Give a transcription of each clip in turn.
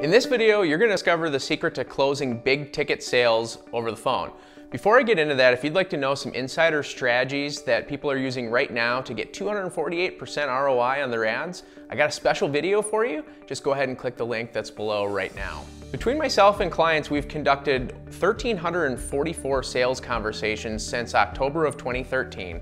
In this video, you're gonna discover the secret to closing big ticket sales over the phone. Before I get into that, if you'd like to know some insider strategies that people are using right now to get 248% ROI on their ads, I got a special video for you. Just go ahead and click the link that's below right now. Between myself and clients, we've conducted 1,344 sales conversations since October of 2013.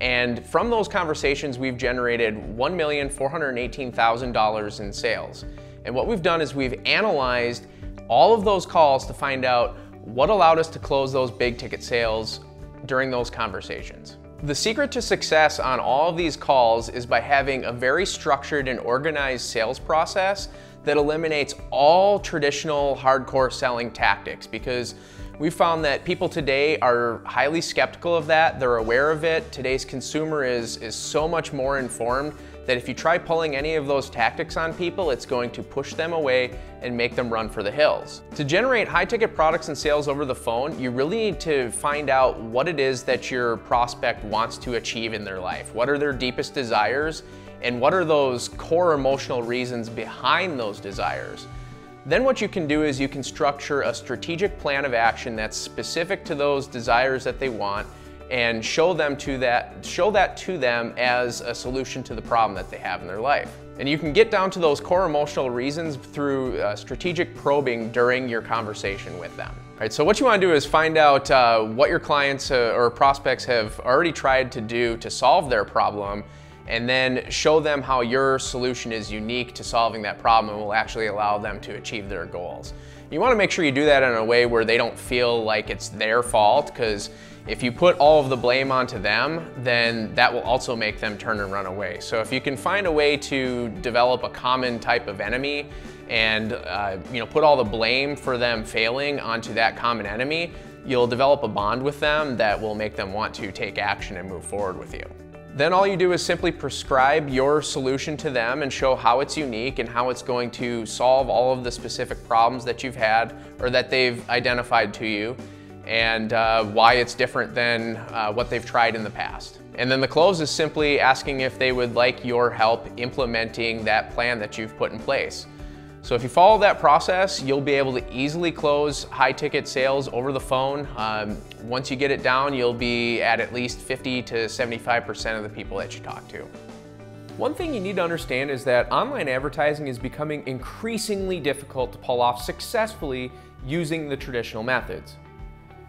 And from those conversations, we've generated $1,418,000 in sales. And what we've done is we've analyzed all of those calls to find out what allowed us to close those big ticket sales during those conversations. The secret to success on all of these calls is by having a very structured and organized sales process that eliminates all traditional hardcore selling tactics because we found that people today are highly skeptical of that. They're aware of it. Today's consumer is, is so much more informed that if you try pulling any of those tactics on people, it's going to push them away and make them run for the hills. To generate high ticket products and sales over the phone, you really need to find out what it is that your prospect wants to achieve in their life. What are their deepest desires? And what are those core emotional reasons behind those desires? Then what you can do is you can structure a strategic plan of action that's specific to those desires that they want and show them to that, show that to them as a solution to the problem that they have in their life. And you can get down to those core emotional reasons through uh, strategic probing during your conversation with them. All right, so what you want to do is find out uh, what your clients uh, or prospects have already tried to do to solve their problem and then show them how your solution is unique to solving that problem and will actually allow them to achieve their goals. You want to make sure you do that in a way where they don't feel like it's their fault because if you put all of the blame onto them, then that will also make them turn and run away. So if you can find a way to develop a common type of enemy and uh, you know put all the blame for them failing onto that common enemy, you'll develop a bond with them that will make them want to take action and move forward with you. Then all you do is simply prescribe your solution to them and show how it's unique and how it's going to solve all of the specific problems that you've had or that they've identified to you and uh, why it's different than uh, what they've tried in the past. And then the close is simply asking if they would like your help implementing that plan that you've put in place. So if you follow that process, you'll be able to easily close high ticket sales over the phone. Um, once you get it down, you'll be at at least 50 to 75% of the people that you talk to. One thing you need to understand is that online advertising is becoming increasingly difficult to pull off successfully using the traditional methods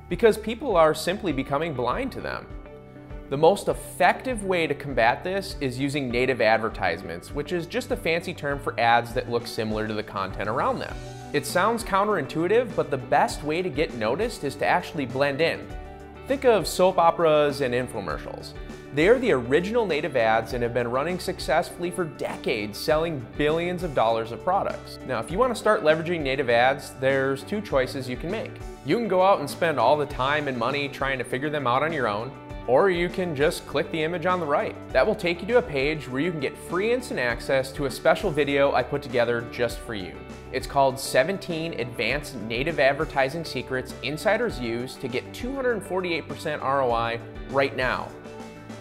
because people are simply becoming blind to them. The most effective way to combat this is using native advertisements, which is just a fancy term for ads that look similar to the content around them. It sounds counterintuitive, but the best way to get noticed is to actually blend in. Think of soap operas and infomercials. They are the original native ads and have been running successfully for decades, selling billions of dollars of products. Now, if you want to start leveraging native ads, there's two choices you can make. You can go out and spend all the time and money trying to figure them out on your own, or you can just click the image on the right. That will take you to a page where you can get free instant access to a special video I put together just for you. It's called 17 Advanced Native Advertising Secrets Insiders Use to get 248% ROI right now.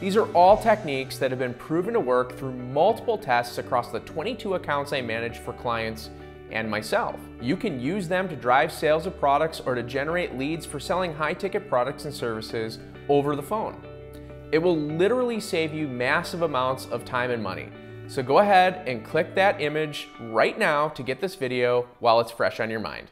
These are all techniques that have been proven to work through multiple tests across the 22 accounts I manage for clients and myself. You can use them to drive sales of products or to generate leads for selling high ticket products and services over the phone. It will literally save you massive amounts of time and money. So go ahead and click that image right now to get this video while it's fresh on your mind.